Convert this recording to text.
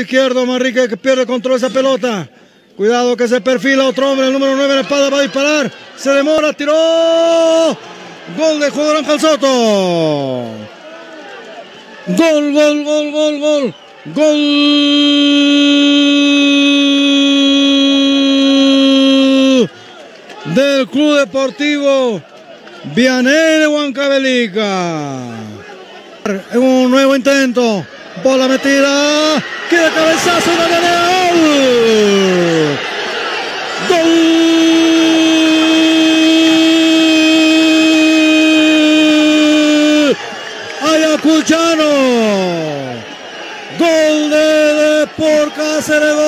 Izquierdo, Manrique que pierde control esa pelota. Cuidado que se perfila otro hombre, el número 9 en la espada va a disparar. Se demora, tiró. Gol de jugador Ángel Soto. Gol, gol, gol, gol, gol. Gol del Club Deportivo Vianey de Huancavelica. Un nuevo intento. Bola metida. Queda cabezazo de gol. Gol. Ayacuchano. Gol de Depor Cáceres.